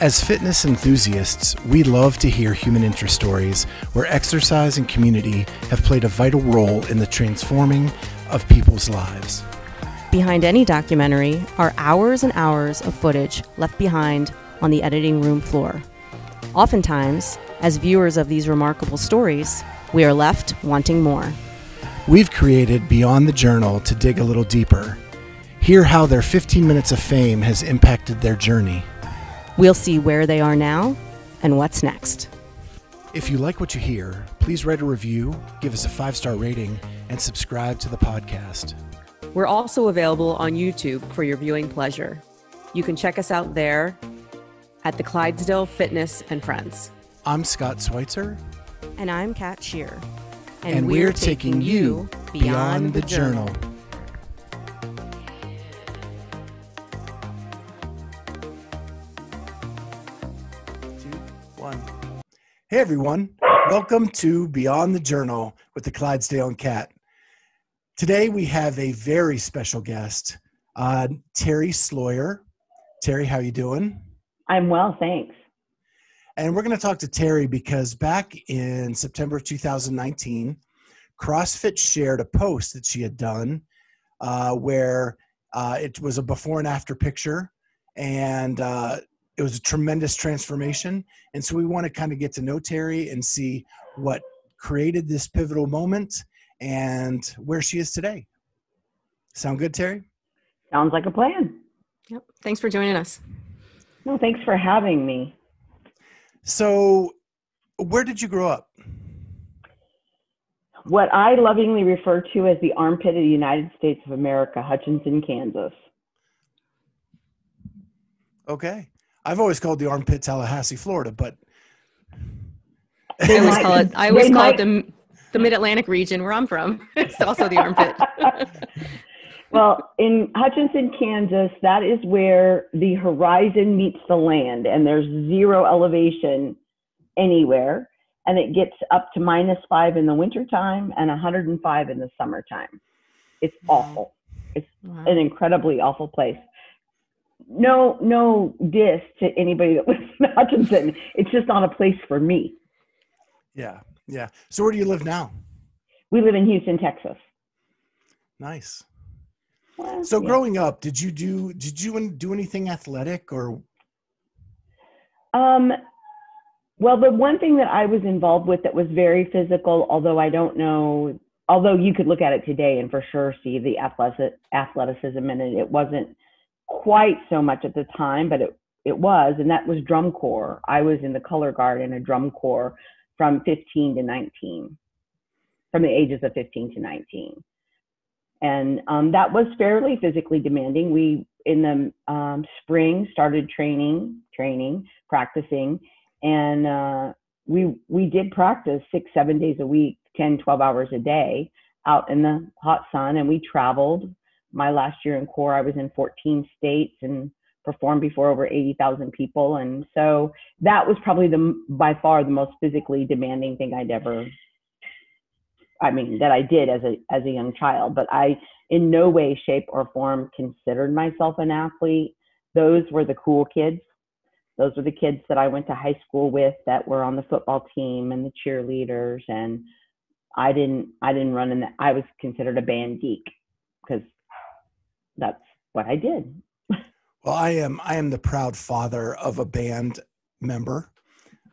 As fitness enthusiasts, we love to hear human interest stories where exercise and community have played a vital role in the transforming of people's lives. Behind any documentary are hours and hours of footage left behind on the editing room floor. Oftentimes, as viewers of these remarkable stories, we are left wanting more. We've created Beyond the Journal to dig a little deeper, hear how their 15 minutes of fame has impacted their journey. We'll see where they are now and what's next. If you like what you hear, please write a review, give us a five star rating, and subscribe to the podcast. We're also available on YouTube for your viewing pleasure. You can check us out there at the Clydesdale Fitness and Friends. I'm Scott Schweitzer. And I'm Kat Shear. And, and we're, we're, taking, you beyond, beyond the, the journal. journal. Hey everyone, welcome to Beyond the Journal with the Clydesdale and Kat. Today we have a very special guest, uh, Terri Sloyer. Terri, how you doing? I'm well, thanks. And we're going to talk to Terri because back in September of 2019, CrossFit shared a post that she had done uh, where uh, it was a before and after picture, and uh, it was a tremendous transformation. And so we want to kind of get to know Terri and see what created this pivotal moment and where she is today. Sound good, Terri? Sounds like a plan. Yep. Thanks for joining us. No, thanks for having me. So, where did you grow up? What I lovingly refer to as the armpit of the United States of America, Hutchinson, Kansas. Okay. I've always called the armpit Tallahassee, Florida, but I always call it. I always call might. it the the Mid Atlantic region where I'm from. it's also the armpit. well, in Hutchinson, Kansas, that is where the horizon meets the land, and there's zero elevation anywhere, and it gets up to minus five in the wintertime and 105 in the summertime. It's awful. It's wow. an incredibly awful place no no diss to anybody that lives in Hutchinson. It's just not a place for me. Yeah, yeah. So where do you live now? We live in Houston, Texas. Nice. Well, so yeah. growing up, did you do did you do anything athletic or? Um, well, the one thing that I was involved with that was very physical, although I don't know, although you could look at it today and for sure see the athletic athleticism in it, it wasn't quite so much at the time, but it, it was, and that was drum corps. I was in the color guard in a drum corps from 15 to 19, from the ages of 15 to 19. And um, that was fairly physically demanding. We, in the um, spring, started training, training, practicing, and uh, we, we did practice six, seven days a week, 10, 12 hours a day out in the hot sun, and we traveled my last year in corps, I was in 14 states and performed before over 80,000 people. And so that was probably the by far the most physically demanding thing I'd ever I mean that I did as a as a young child, but I in no way shape or form considered myself an athlete. Those were the cool kids. Those were the kids that I went to high school with that were on the football team and the cheerleaders and I didn't I didn't run in that I was considered a band geek because that's what I did. well, I am I am the proud father of a band member.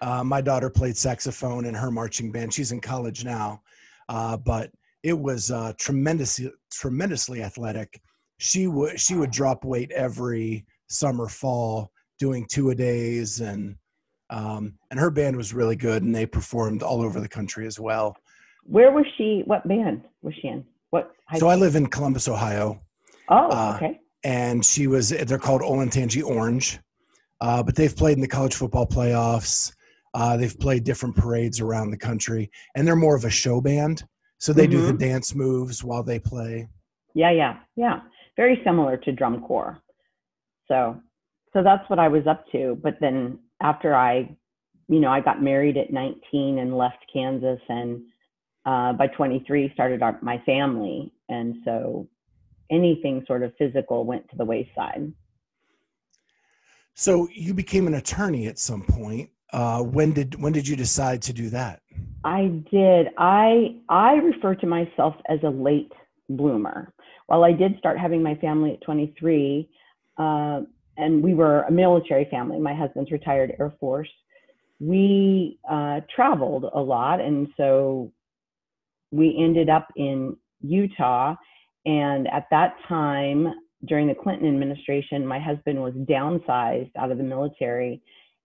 Uh, my daughter played saxophone in her marching band. She's in college now, uh, but it was uh, tremendously tremendously athletic. She would she would drop weight every summer fall doing two a days and um, and her band was really good and they performed all over the country as well. Where was she? What band was she in? What? so I live in Columbus, Ohio, Oh, uh, okay. And she was, they're called Olentangy Orange, uh, but they've played in the college football playoffs. Uh, they've played different parades around the country, and they're more of a show band. So they mm-hmm. do the mm-hmm. dance moves while they play. Yeah, yeah, yeah. Very similar to drum corps. So, so that's what I was up to. But then after I, you know, I got married at 19 and left Kansas, and uh, by 23 started our, my family, and so anything sort of physical went to the wayside. So you became an attorney at some point. Uh, when did when did you decide to do that? I did. I I refer to myself as a late bloomer. While I did start having my family at 23, uh, and we were a military family. My husband's retired Air Force. We uh, traveled a lot, and so we ended up in Utah. And at that time, during the Clinton administration, my husband was downsized out of the military,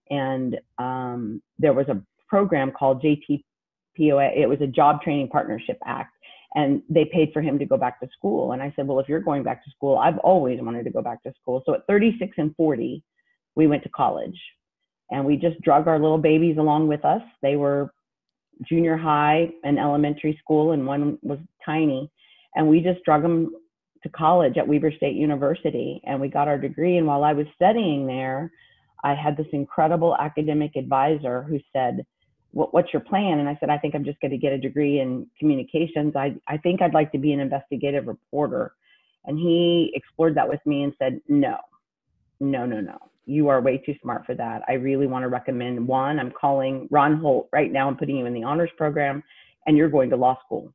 and um, there was a program called JTPA. It was a Job Training Partnership Act, and they paid for him to go back to school. And I said, well, if you're going back to school, I've always wanted to go back to school. So at 36 and 40, we went to college, and we just drug our little babies along with us. They were junior high and elementary school, and one was tiny, and we just drug them to college at Weber State University, and we got our degree. And while I was studying there, I had this incredible academic advisor who said, what, what's your plan? And I said, I think I'm just going to get a degree in communications. I, I think I'd like to be an investigative reporter. And he explored that with me and said, no, no, no, no. You are way too smart for that. I really want to recommend one. I'm calling Ron Holt right now. I'm putting you in the honors program and you're going to law school.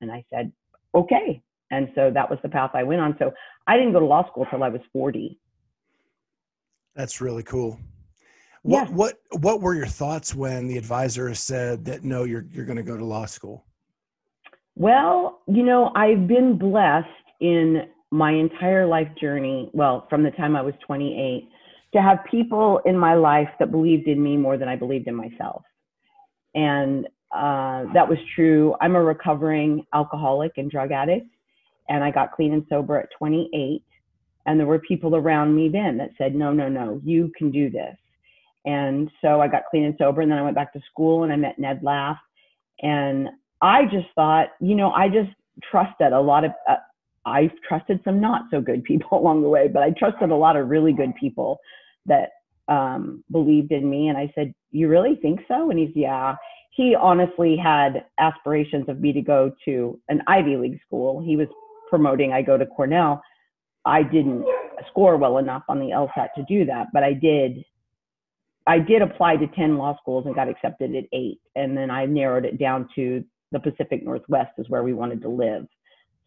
And I said, okay. And so that was the path I went on. So I didn't go to law school till I was 40. That's really cool. What yeah. what what were your thoughts when the advisor said that no, you're you're going to go to law school? Well, you know, I've been blessed in my entire life journey, well, from the time I was 28, to have people in my life that believed in me more than I believed in myself. And uh, that was true. I'm a recovering alcoholic and drug addict, and I got clean and sober at 28. And there were people around me then that said, no, no, no, you can do this. And so I got clean and sober, and then I went back to school and I met Ned Laff. And I just thought, you know, I just trusted a lot of, uh, I trusted some not so good people along the way, but I trusted a lot of really good people that um, believed in me. And I said, You really think so? And he's, Yeah. He honestly had aspirations of me to go to an Ivy League school. He was promoting I go to Cornell. I didn't score well enough on the LSAT to do that, but I did I did apply to 10 law schools and got accepted at eight. And then I narrowed it down to the Pacific Northwest is where we wanted to live.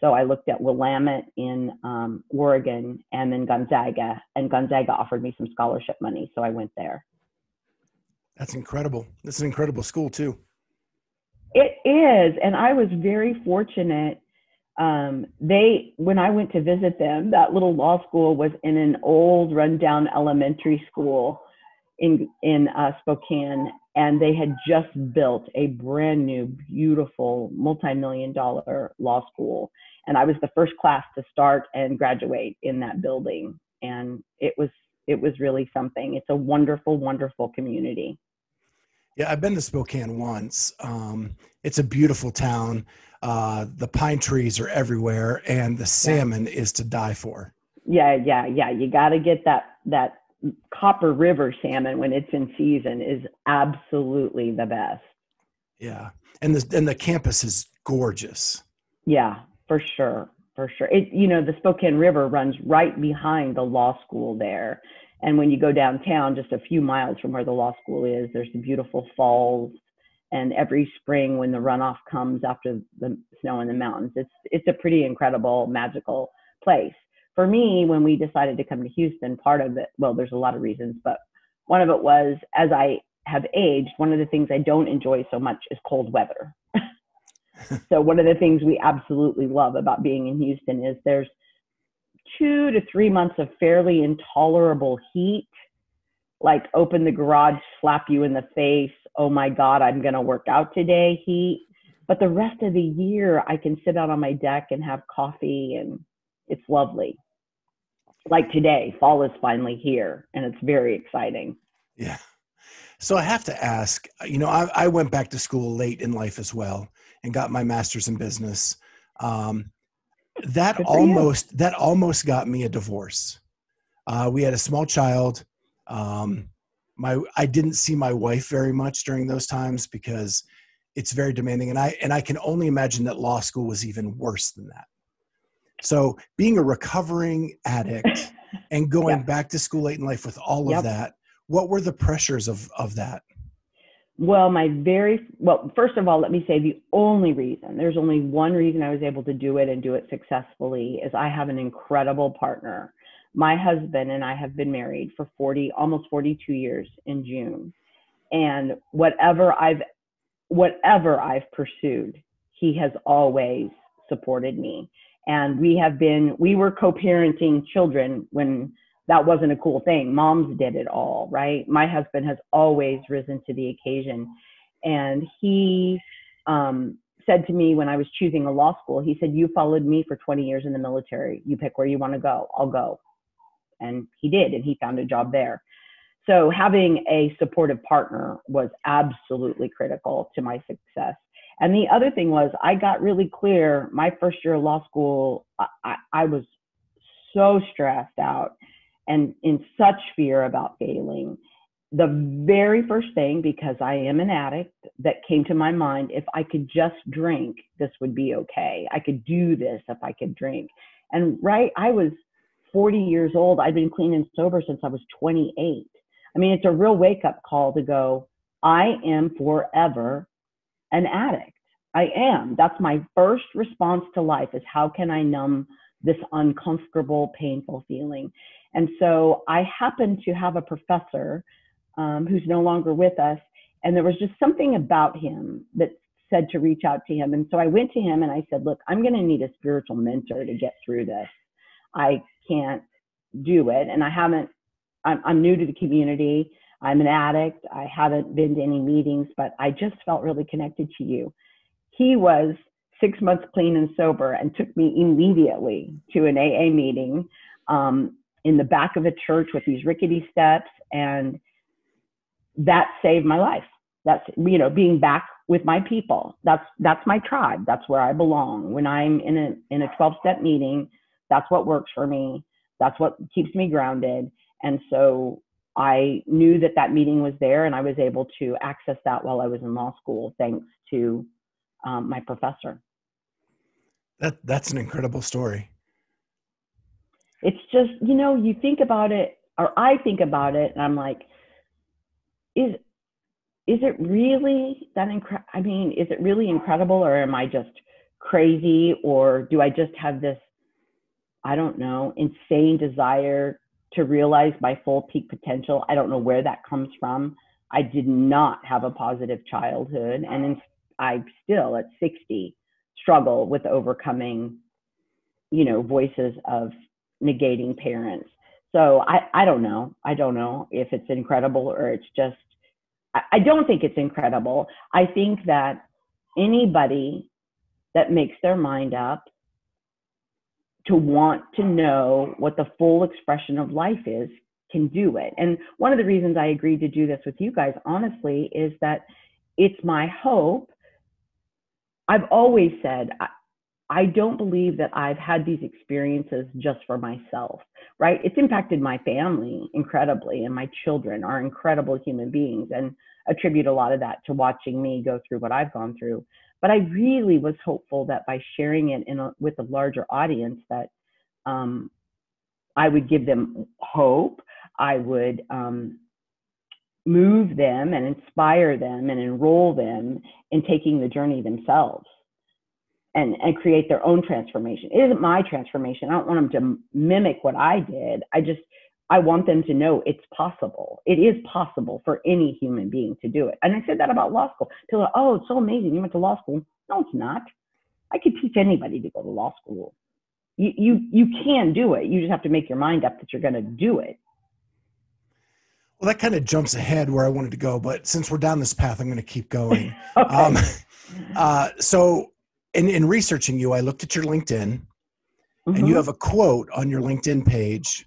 So I looked at Willamette in um, Oregon and then Gonzaga, and Gonzaga offered me some scholarship money. So I went there. That's incredible. That's an incredible school, too. It is. And I was very fortunate. Um, they, when I went to visit them, that little law school was in an old, rundown elementary school in in uh, Spokane, and they had just built a brand new, beautiful, multi-million dollar law school. And I was the first class to start and graduate in that building, and it was it was really something. It's a wonderful, wonderful community. Yeah, I've been to Spokane once. Um, it's a beautiful town. Uh, the pine trees are everywhere, and the salmon yeah. is to die for. Yeah, yeah, yeah. You got to get that that Copper River salmon when it's in season is absolutely the best. Yeah, and the and the campus is gorgeous. Yeah, for sure, for sure. It you know the Spokane River runs right behind the law school there, and when you go downtown, just a few miles from where the law school is, there's the beautiful falls. And every spring, when the runoff comes after the snow in the mountains, it's it's a pretty incredible, magical place for me, when we decided to come to Houston, part of it, well, there's a lot of reasons, but one of it was as I have aged, one of the things I don't enjoy so much is cold weather. so one of the things we absolutely love about being in Houston is there's two to three months of fairly intolerable heat, like open the garage, slap you in the face, oh my God, I'm going to work out today heat. But the rest of the year, I can sit out on my deck and have coffee and it's lovely. Like today, fall is finally here and it's very exciting. Yeah. So I have to ask, you know, I, I went back to school late in life as well and got my master's in business. Um, that almost that almost got me a divorce. Uh, we had a small child. Um, my I didn't see my wife very much during those times because it's very demanding, and I and I can only imagine that law school was even worse than that. So being a recovering addict and going yeah. back to school late in life with all yep. of that. What were the pressures of of that? Well, my very well, first of all, let me say the only reason, there's only one reason I was able to do it and do it successfully is I have an incredible partner. My husband and I have been married for 40, almost 42 years in June. And whatever I've whatever I've pursued, he has always supported me. And we have been we were co-parenting children when that wasn't a cool thing. Moms did it all, right? My husband has always risen to the occasion. And he um, said to me when I was choosing a law school, he said, You followed me for 20 years in the military. You pick where you want to go. I'll go. And he did, and he found a job there. So having a supportive partner was absolutely critical to my success. And the other thing was, I got really clear my first year of law school, I, I was so stressed out and in such fear about failing. The very first thing, because I am an addict, that came to my mind if I could just drink, this would be okay. I could do this if I could drink. And right, I was 40 years old. I'd been clean and sober since I was 28. I mean, it's a real wake up call to go, I am forever an addict. I am. That's my first response to life is how can I numb this uncomfortable, painful feeling? And so I happened to have a professor um, who's no longer with us, and there was just something about him that said to reach out to him. And so I went to him and I said, Look, I'm going to need a spiritual mentor to get through this. I can't do it. And I haven't, I'm, I'm new to the community. I'm an addict. I haven't been to any meetings, but I just felt really connected to you. He was six months clean and sober and took me immediately to an AA meeting. Um, in the back of a church with these rickety steps and that saved my life. That's you know being back with my people. That's that's my tribe. That's where i belong. When i'm in a in a 12 step meeting that's what works for me. That's what keeps me grounded. And so i knew that that meeting was there and i was able to access that while i was in law school thanks to um, my professor. That that's an incredible story it's just, you know, you think about it, or I think about it, and I'm like, is is it really that incredible? I mean, is it really incredible, or am I just crazy, or do I just have this, I don't know, insane desire to realize my full peak potential? I don't know where that comes from. I did not have a positive childhood, and in, I still, at 60, struggle with overcoming, you know, voices of negating parents. So I, I don't know. I don't know if it's incredible or it's just, I, I don't think it's incredible. I think that anybody that makes their mind up to want to know what the full expression of life is can do it. And one of the reasons I agreed to do this with you guys, honestly, is that it's my hope. I've always said, I don't believe that I've had these experiences just for myself, right? It's impacted my family incredibly, and my children are incredible human beings, and attribute a lot of that to watching me go through what I've gone through. But I really was hopeful that by sharing it in a, with a larger audience, that um, I would give them hope. I would um, move them and inspire them and enroll them in taking the journey themselves and, and create their own transformation. It isn't my transformation. I don't want them to mimic what I did. I just, I want them to know it's possible. It is possible for any human being to do it. And I said that about law school. People are, oh, it's so amazing. You went to law school. No, it's not. I could teach anybody to go to law school. You, you, you can do it. You just have to make your mind up that you're going to do it. Well, that kind of jumps ahead where I wanted to go, but since we're down this path, I'm going to keep going. okay. Um, uh, so in, in researching you, I looked at your LinkedIn, mm-hmm. and you mm-hmm. have a quote on your LinkedIn page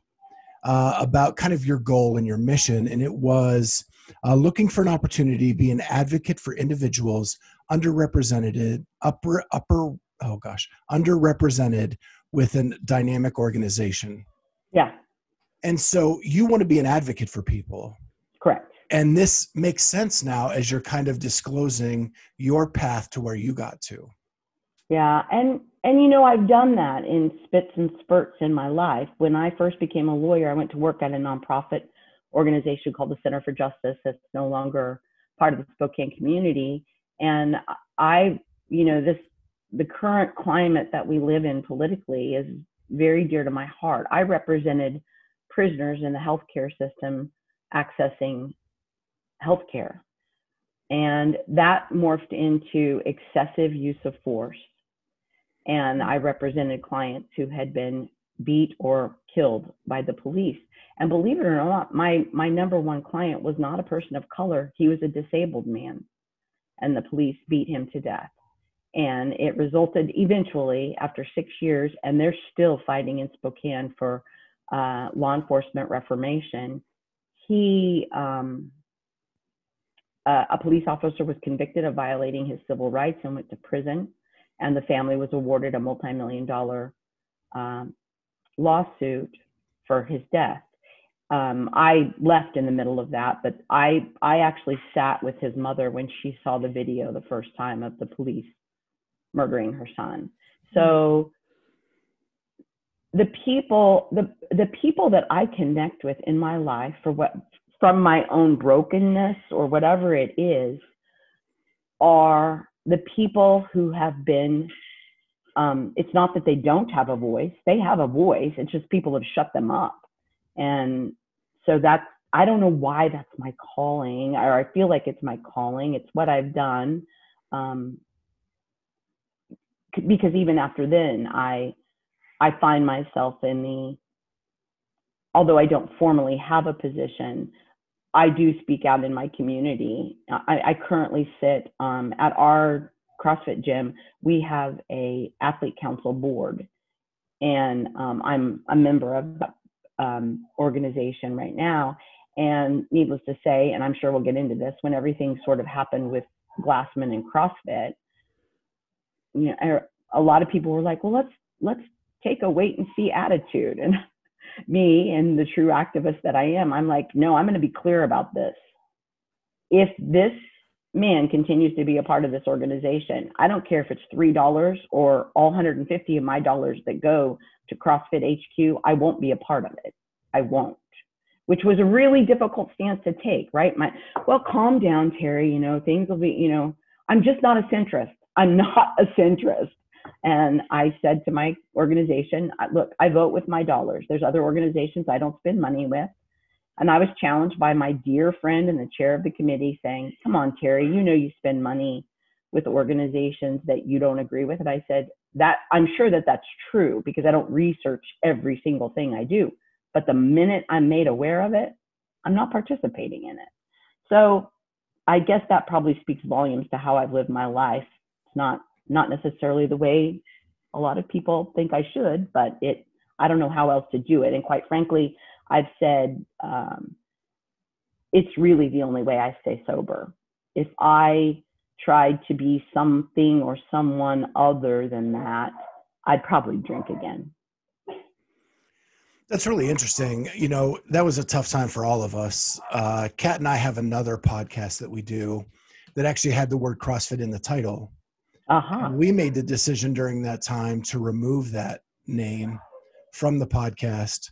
uh, about kind of your goal and your mission, and it was uh, looking for an opportunity to be an advocate for individuals underrepresented, upper, upper, oh gosh, underrepresented with within dynamic organization. Yeah. And so you want to be an advocate for people. Correct. And this makes sense now as you're kind of disclosing your path to where you got to. Yeah, and and you know I've done that in spits and spurts in my life. When I first became a lawyer, I went to work at a nonprofit organization called the Center for Justice that's no longer part of the Spokane community. And I, you know, this the current climate that we live in politically is very dear to my heart. I represented prisoners in the healthcare system accessing healthcare. And that morphed into excessive use of force. And I represented clients who had been beat or killed by the police. And believe it or not, my, my number one client was not a person of color. He was a disabled man. And the police beat him to death. And it resulted eventually after six years, and they're still fighting in Spokane for uh, law enforcement reformation. He, um, uh, a police officer was convicted of violating his civil rights and went to prison. And the family was awarded a multi million dollar um, lawsuit for his death. Um, I left in the middle of that, but I I actually sat with his mother when she saw the video the first time of the police murdering her son. So the people the the people that I connect with in my life for what from my own brokenness or whatever it is are the people who have been um, it's not that they don't have a voice they have a voice it's just people have shut them up. And so that's i don't know why that's my calling or i feel like it's my calling it's what i've done um, because even after then i i find myself in the although i don't formally have a position i do speak out in my community i, I currently sit um, at our CrossFit gym, we have a athlete council board, and um, I'm a member of that um, organization right now. And needless to say, and I'm sure we'll get into this, when everything sort of happened with Glassman and CrossFit, you know, a lot of people were like, "Well, let's let's take a wait and see attitude." And me and the true activist that I am, I'm like, "No, I'm going to be clear about this. If this man continues to be a part of this organization. I don't care if it's $3 or all 150 of my dollars that go to CrossFit HQ, I won't be a part of it. I won't. Which was a really difficult stance to take, right? My well, calm down, Terri, you know, things will be, you know, I'm just not a centrist. I'm not a centrist. And I said to my organization, look, I vote with my dollars. There's other organizations I don't spend money with. And I was challenged by my dear friend and the chair of the committee saying, Come on, Terri, you know you spend money with organizations that you don't agree with. And I said, that I'm sure that that's true because I don't research every single thing I do. But the minute I'm made aware of it, I'm not participating in it. So I guess that probably speaks volumes to how I've lived my life. It's not not necessarily the way a lot of people think I should, but it I don't know how else to do it. And quite frankly, I've said um, it's really the only way I stay sober. If I tried to be something or someone other than that, I'd probably drink again. That's really interesting. You know, that was a tough time for all of us. Uh, Kat and I have another podcast that we do that actually had the word CrossFit in the title. Uh-huh. We made the decision during that time to remove that name from the podcast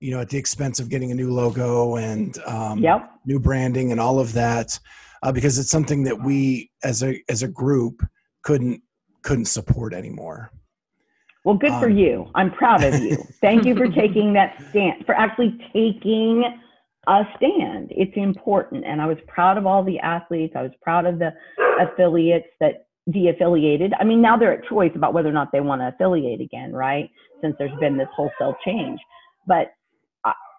you know, at the expense of getting a new logo and um, yep. new branding and all of that, uh, because it's something that we as a as a group couldn't couldn't support anymore. Well, good um, for you. I'm proud of you. Thank you for taking that stand, for actually taking a stand. It's important, and I was proud of all the athletes. I was proud of the affiliates that de-affiliated. I mean, now they're at choice about whether or not they want to affiliate again, right? Since there's been this wholesale change. But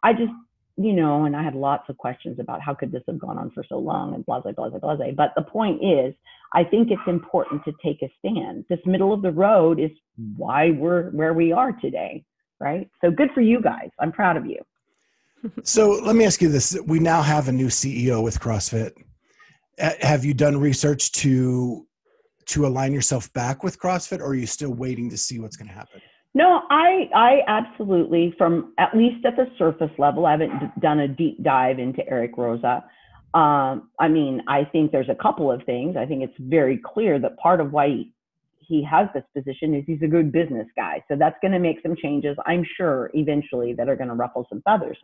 I just, you know, and I had lots of questions about how could this have gone on for so long and blah, blah, blah, blah, blah. But the point is, I think it's important to take a stand. This middle of the road is why we're where we are today, right? So good for you guys. I'm proud of you. So let me ask you this. We now have a new CEO with CrossFit. Have you done research to to align yourself back with CrossFit or are you still waiting to see what's going to happen? No, I I absolutely from at least at the surface level, I haven't d- done a deep dive into Eric Roza. Um, I mean, I think there's a couple of things. I think it's very clear that part of why he, he has this position is he's a good business guy. So that's going to make some changes, I'm sure, eventually that are going to ruffle some feathers.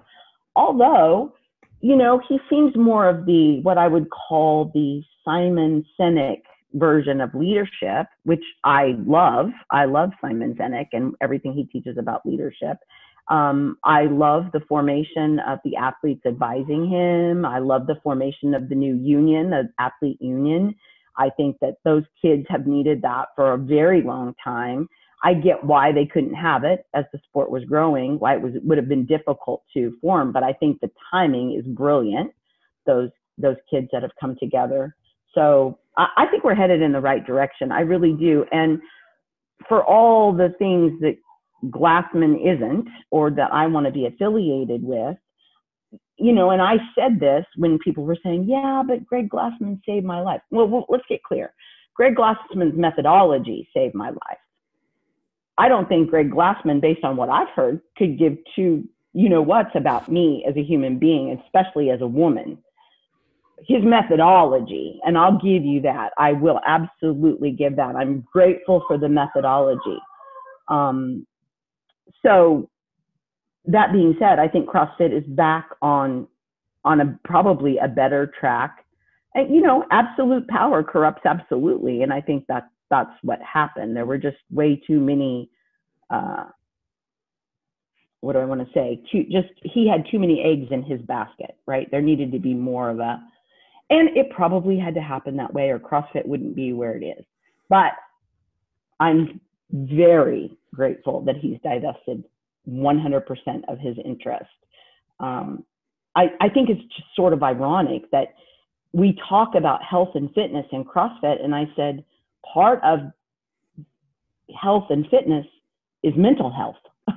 Although, you know, he seems more of the what I would call the Simon Sinek version of leadership, which I love. I love Simon Sinek and everything he teaches about leadership. Um, I love the formation of the athletes advising him. I love the formation of the new union, the athlete union. I think that those kids have needed that for a very long time. I get why they couldn't have it as the sport was growing, why it was would have been difficult to form, but I think the timing is brilliant. Those those kids that have come together. So I, I think we're headed in the right direction. I really do. And for all the things that Glassman isn't, or that I want to be affiliated with, you know, and I said this when people were saying, yeah, but Greg Glassman saved my life. Well, well, let's get clear. Greg Glassman's methodology saved my life. I don't think Greg Glassman, based on what I've heard, could give two, you know what's about me as a human being, especially as a woman. His methodology, and I'll give you that. I will absolutely give that. I'm grateful for the methodology. Um, so that being said, I think CrossFit is back on on a probably a better track. And you know, absolute power corrupts absolutely, and I think that that's what happened. There were just way too many. Uh, what do I want to say? Too, just he had too many eggs in his basket, right? There needed to be more of a, and it probably had to happen that way, or CrossFit wouldn't be where it is. But I'm very grateful that he's divested 100% of his interest. Um, I, I think it's just sort of ironic that we talk about health and fitness and CrossFit, and I said part of health and fitness is mental health.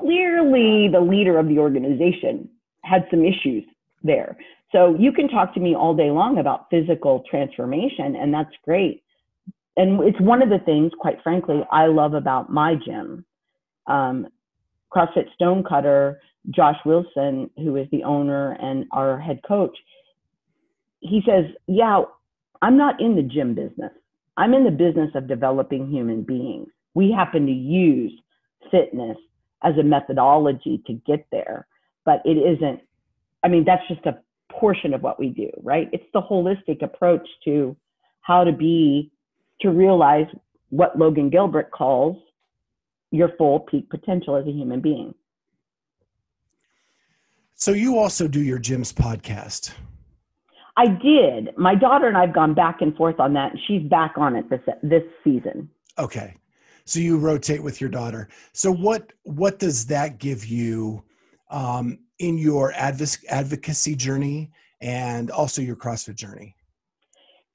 Clearly, the leader of the organization had some issues there. So you can talk to me all day long about physical transformation, and that's great. And it's one of the things, quite frankly, I love about my gym. Um, CrossFit Stonecutter, Josh Wilson, who is the owner and our head coach, he says, Yeah, I'm not in the gym business. I'm in the business of developing human beings. We happen to use fitness as a methodology to get there, but it isn't, I mean, that's just a portion of what we do, right? It's the holistic approach to how to be, to realize what Logan Gelbrich calls your full peak potential as a human being. So you also do your Gym's podcast. I did. My daughter and I've gone back and forth on that, and she's back on it this this season. Okay, so you rotate with your daughter. So what what does that give you um, in your adv- advocacy journey and also your CrossFit journey?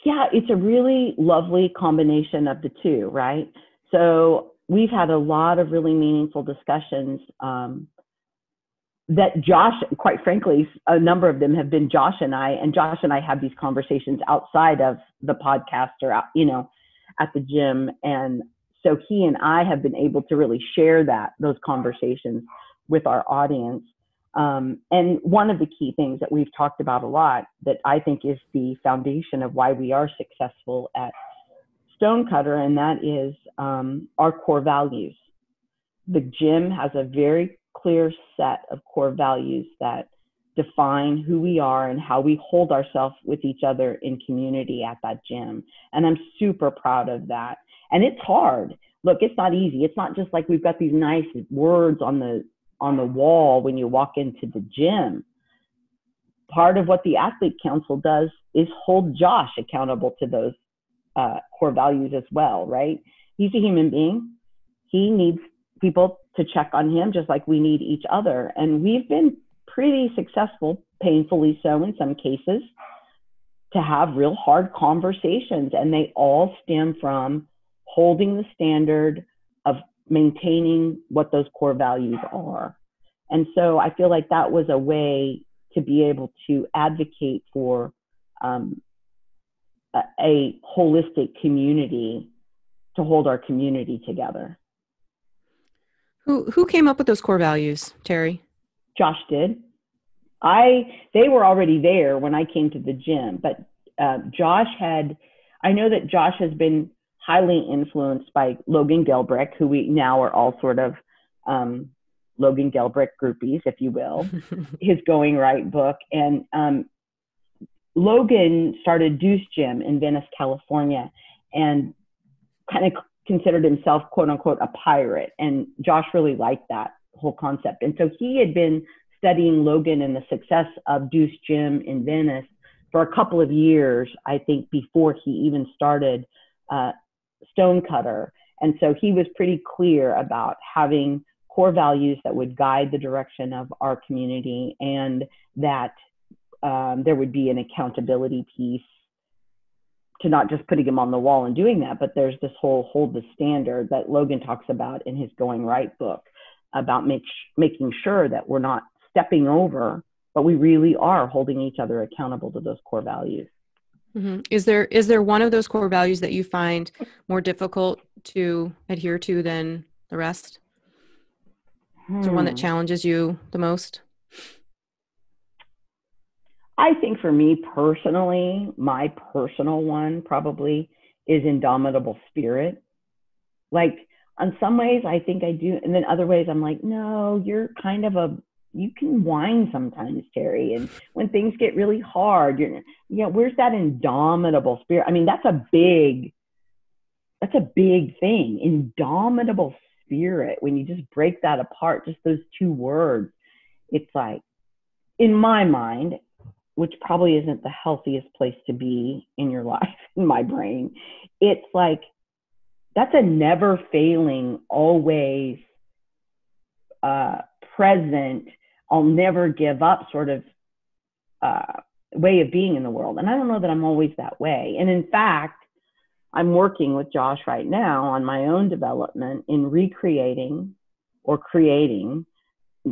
Yeah, it's a really lovely combination of the two, right? So we've had a lot of really meaningful discussions um, that Josh, quite frankly, a number of them have been Josh and I, and Josh and I have these conversations outside of the podcast or, you know, at the gym. And so he and I have been able to really share that, those conversations with our audience. Um, and one of the key things that we've talked about a lot that I think is the foundation of why we are successful at Stonecutter, and that is um, our core values. The gym has a very clear set of core values that define who we are and how we hold ourselves with each other in community at that gym. And I'm super proud of that. And it's hard. Look, it's not easy. It's not just like we've got these nice words on the on the wall when you walk into the gym. Part of what the athlete council does is hold Josh accountable to those uh, core values as well, right? He's a human being. He needs people to check on him just like we need each other. And we've been pretty successful, painfully so in some cases, to have real hard conversations. And they all stem from holding the standard of maintaining what those core values are. And so I feel like that was a way to be able to advocate for um, a holistic community to hold our community together. Who who came up with those core values, Terri? Josh did. I they were already there when I came to the gym, but uh, Josh had. I know that Josh has been highly influenced by Logan Gelbrich, who we now are all sort of um, Logan Gelbrich groupies, if you will, his Going Right book. And um, Logan started Deuce Gym in Venice, California, and kind of considered himself, quote unquote, a pirate. And Josh really liked that whole concept. And so he had been studying Logan and the success of Deuce Gym in Venice for a couple of years, I think, before he even started uh, Stonecutter. And so he was pretty clear about having core values that would guide the direction of our community and that um, there would be an accountability piece to not just putting him on the wall and doing that, but there's this whole hold the standard that Logan talks about in his Going Right book about make, making sure that we're not stepping over, but we really are holding each other accountable to those core values. Mm-hmm. Is there is there one of those core values that you find more difficult to adhere to than the rest? Hmm. Is there one that hmm. challenges you the most? I think for me personally, my personal one probably is indomitable spirit. Like on some ways I think I do, and then other ways I'm like, no, you're kind of a you can whine sometimes, Terri. And when things get really hard, you're you know, where's that indomitable spirit? I mean, that's a big that's a big thing. Indomitable spirit. When you just break that apart, just those two words, it's like in my mind, which probably isn't the healthiest place to be in your life, in my brain. It's like that's a never failing, always uh, present, I'll never give up sort of uh, way of being in the world. And I don't know that I'm always that way. And in fact, I'm working with Josh right now on my own development in recreating or creating,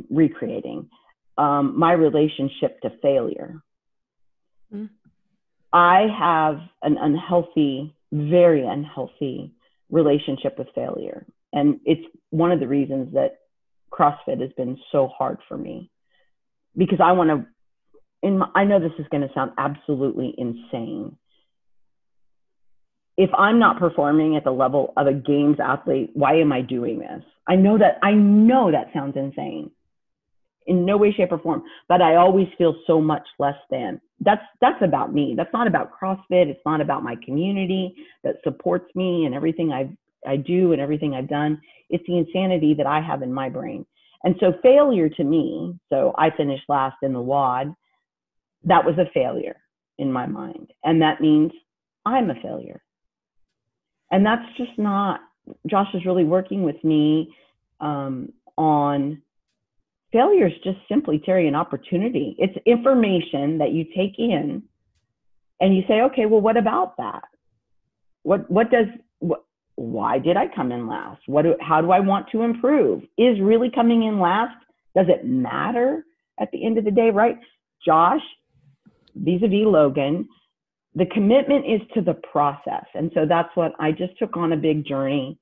recreating um, my relationship to failure. Mm. I have an unhealthy, very unhealthy relationship with failure. And it's one of the reasons that CrossFit has been so hard for me because I want to. In my, I know this is going to sound absolutely insane. If I'm not performing at the level of a games athlete, why am I doing this? I know that I know that sounds insane. In no way, shape, or form, but I always feel so much less than. That's that's about me. That's not about CrossFit. It's not about my community that supports me and everything I've I do and everything I've done. It's the insanity that I have in my brain. And so failure to me, so I finished last in the WOD, that was a failure in my mind. And that means I'm a failure. And that's just not, Josh is really working with me um, on failure is just simply, Terri, an opportunity. It's information that you take in and you say, okay, well, what about that? What, what does, why did I come in last? What do, how do I want to improve? Is really coming in last, does it matter at the end of the day, right? Josh, vis-a-vis Logan, the commitment is to the process. And so that's what I just took on a big journey.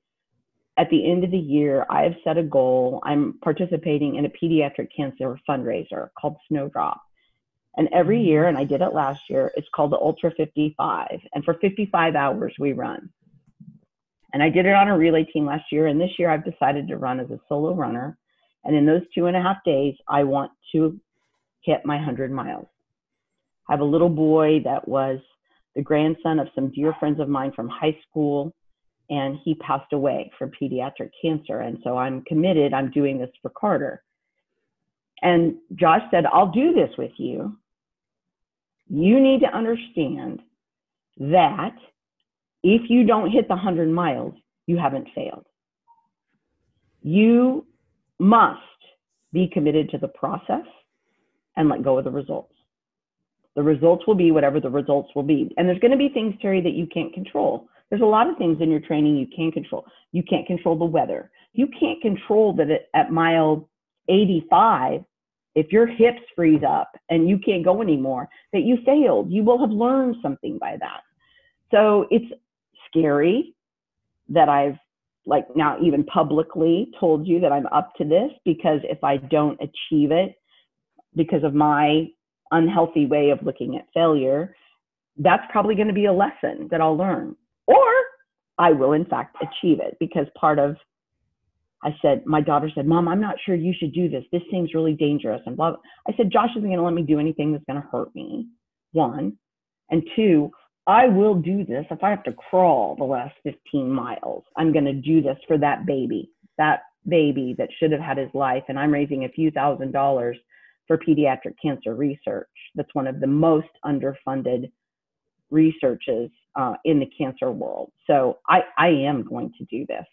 At the end of the year, I have set a goal. I'm participating in a pediatric cancer fundraiser called Snowdrop. And every year, and I did it last year, it's called the Ultra 55. And for 55 hours, we run. And I did it on a relay team last year. And this year I've decided to run as a solo runner. And in those two and a half days, I want to hit my 100 miles. I have a little boy that was the grandson of some dear friends of mine from high school, and he passed away from pediatric cancer. And so I'm committed, I'm doing this for Carter. And Josh said, I'll do this with you. You need to understand that if you don't hit the 100 miles, you haven't failed. You must be committed to the process and let go of the results. The results will be whatever the results will be. And there's going to be things, Terri, that you can't control. There's a lot of things in your training you can't control. You can't control the weather. You can't control that at mile 85, if your hips freeze up and you can't go anymore, that you failed. You will have learned something by that. So it's scary that I've like now even publicly told you that I'm up to this because if I don't achieve it because of my unhealthy way of looking at failure, that's probably going to be a lesson that I'll learn. Or I will, in fact, achieve it because part of I said, my daughter said, Mom, I'm not sure you should do this. This seems really dangerous. And blah. I said, Josh isn't going to let me do anything that's going to hurt me. One. And two, I will do this if I have to crawl the last 15 miles. I'm going to do this for that baby, that baby that should have had his life. And I'm raising a few thousand dollars for pediatric cancer research. That's one of the most underfunded researches uh, in the cancer world. So I, I am going to do this.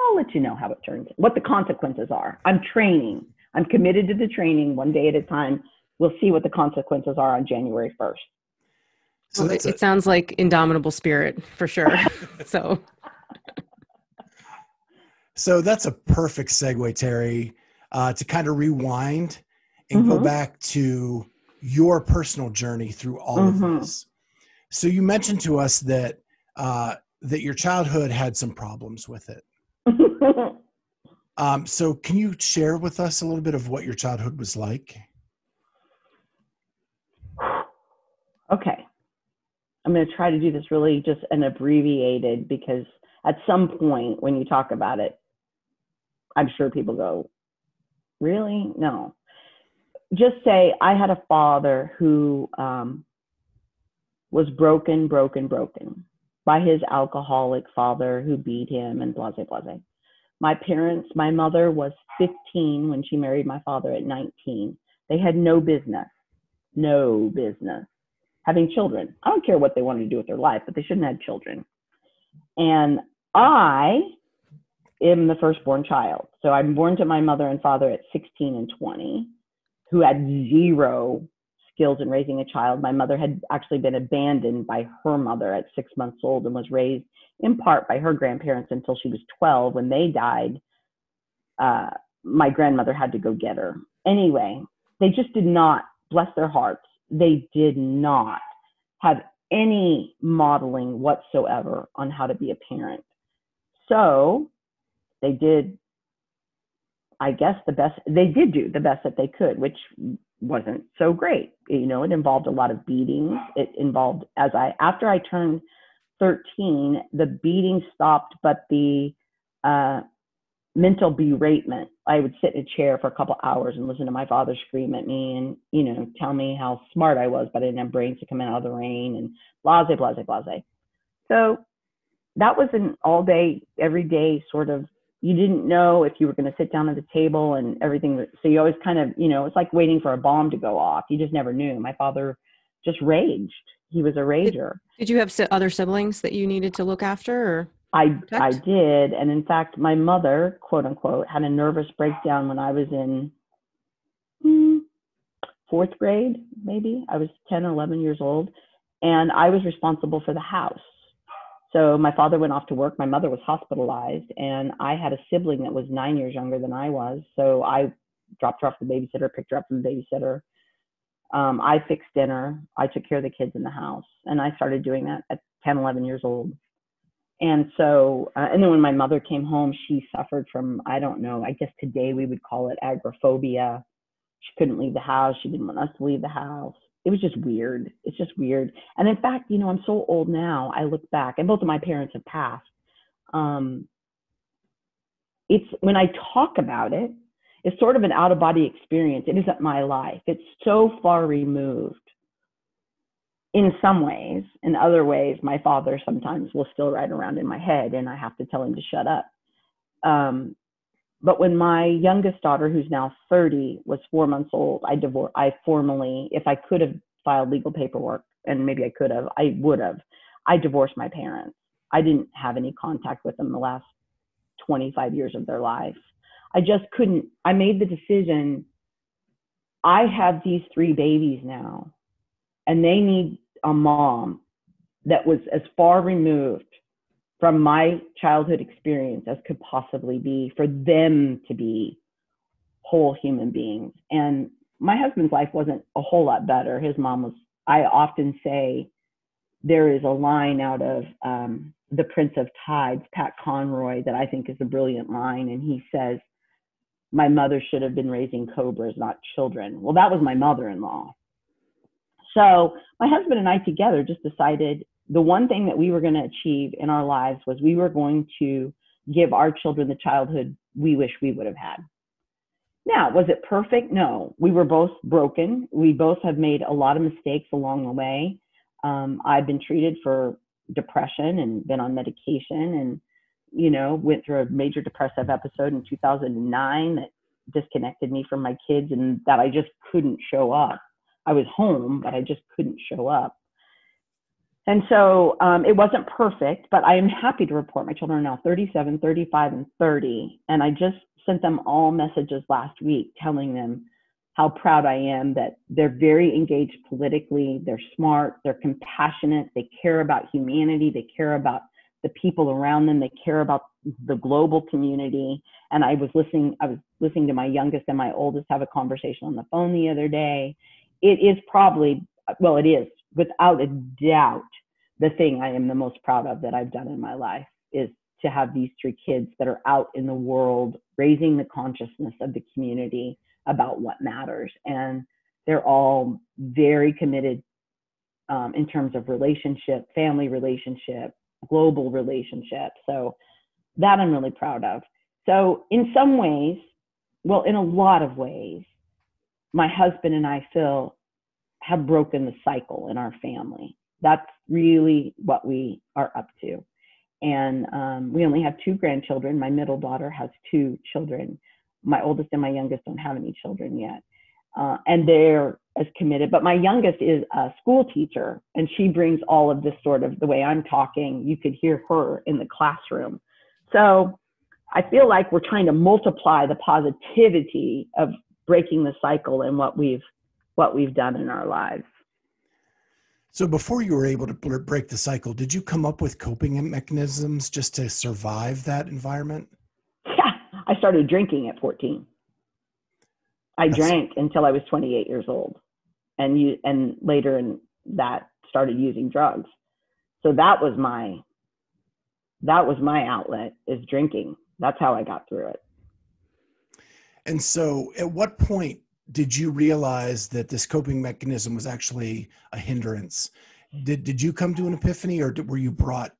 I'll let you know how it turns, what the consequences are. I'm training. I'm committed to the training one day at a time. We'll see what the consequences are on January 1st. So well, it, a- it sounds like indomitable spirit for sure. so so that's a perfect segue, Terri, uh, to kind of rewind and mm-hmm. go back to your personal journey through all mm-hmm. of this. So you mentioned to us that uh, that your childhood had some problems with it. um, so can you share with us a little bit of what your childhood was like? Okay. I'm going to try to do this really just an abbreviated because at some point when you talk about it, I'm sure people go, really? No. Just say I had a father who um, was broken, broken, broken by his alcoholic father who beat him and blase, blase. My parents, my mother was 15 when she married my father at 19. They had no business, no business having children. I don't care what they wanted to do with their life, but they shouldn't have children. And I am the firstborn child. So I'm born to my mother and father at 16 and 20, who had zero skills in raising a child. My mother had actually been abandoned by her mother at six months old and was raised in part by her grandparents until she was 12. When they died, uh, my grandmother had to go get her. Anyway, they just did not, bless their hearts, they did not have any modeling whatsoever on how to be a parent. So they did, I guess, the best, they did do the best that they could, which wasn't so great. You know, it involved a lot of beatings. It involved, as I, after I turned 13, the beating stopped, but the uh, mental beratement. I would sit in a chair for a couple hours and listen to my father scream at me and, you know, tell me how smart I was, but I didn't have brains to come out of the rain and blase, blase, blase. So that was an all day, every day sort of, you didn't know if you were going to sit down at the table and everything. So you always kind of, you know, it's like waiting for a bomb to go off. You just never knew. My father just raged. He was a rager. Did, did you have other siblings that you needed to look after or? I Protect? I did, and in fact, my mother, quote unquote, had a nervous breakdown when I was in hmm, fourth grade, maybe. I was 10 or 11 years old, and I was responsible for the house. So my father went off to work. My mother was hospitalized, and I had a sibling that was nine years younger than I was. So I dropped her off the babysitter, picked her up from the babysitter. Um, I fixed dinner. I took care of the kids in the house, and I started doing that at 10, 11 years old and so uh, and then when my mother came home she suffered from i don't know i guess today we would call it agoraphobia. She couldn't leave the house. She didn't want us to leave the house. It was just weird. It's just weird. And in fact you know i'm so old now i look back and both of my parents have passed um, it's when i talk about it it's sort of an out of body experience. It isn't my life. It's so far removed in some ways. In other ways, my father sometimes will still ride around in my head and I have to tell him to shut up. Um, but when my youngest daughter, who's now 30, was four months old, I divorced, I formally, if I could have filed legal paperwork, and maybe I could have, I would have, I divorced my parents. I didn't have any contact with them the last 25 years of their life. I just couldn't, I made the decision. I have these three babies now and they need a mom that was as far removed from my childhood experience as could possibly be for them to be whole human beings. And my husband's life wasn't a whole lot better. His mom was, I often say, there is a line out of um, The Prince of Tides, Pat Conroy, that I think is a brilliant line. And he says, My mother should have been raising cobras, not children. Well, that was my mother in law. So my husband and I together just decided the one thing that we were going to achieve in our lives was we were going to give our children the childhood we wish we would have had. Now, was it perfect? No. We were both broken. We both have made a lot of mistakes along the way. Um, I've been treated for depression and been on medication and, you know, went through a major depressive episode in 2009 that disconnected me from my kids and that I just couldn't show up. I was home, but I just couldn't show up. And so um, it wasn't perfect, but I am happy to report my children are now 37, 35, and 30. And I just sent them all messages last week telling them how proud I am that they're very engaged politically, they're smart, they're compassionate, they care about humanity, they care about the people around them, they care about the global community. And I was listening, I was listening to my youngest and my oldest have a conversation on the phone the other day. It is probably, well, it is without a doubt the thing I am the most proud of that I've done in my life is to have these three kids that are out in the world raising the consciousness of the community about what matters. And they're all very committed um, in terms of relationship, family relationship, global relationship. So that I'm really proud of. So in some ways, well, in a lot of ways, my husband and I, feel have broken the cycle in our family. That's really what we are up to. And um, we only have two grandchildren. My middle daughter has two children. My oldest and my youngest don't have any children yet. Uh, and they're as committed. But my youngest is a school teacher, and she brings all of this sort of the way I'm talking. You could hear her in the classroom. So I feel like we're trying to multiply the positivity of breaking the cycle and what we've what we've done in our lives. So before you were able to break the cycle, did you come up with coping mechanisms just to survive that environment? Yeah, I started drinking at 14. I That's... drank until I was 28 years old, and you and later in that started using drugs. So that was my that was my outlet is drinking. That's how I got through it. And so, at what point did you realize that this coping mechanism was actually a hindrance? Did did you come to an epiphany, or did, were you brought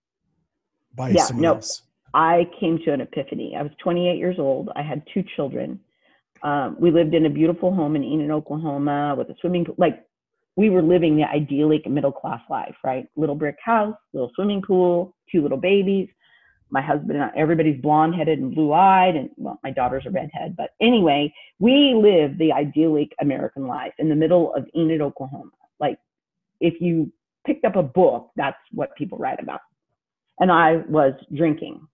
by yeah, someone else? I came to an epiphany. I was 28 years old. I had two children. Um, we lived in a beautiful home in Enid, Oklahoma, with a swimming pool. Like we were living the idyllic middle class life, right? Little brick house, little swimming pool, two little babies my husband and I, everybody's blonde headed and blue eyed, and well, my daughter's a redhead. But anyway, we live the idyllic American life in the middle of Enid, Oklahoma. Like, if you picked up a book, that's what people write about. And I was drinking.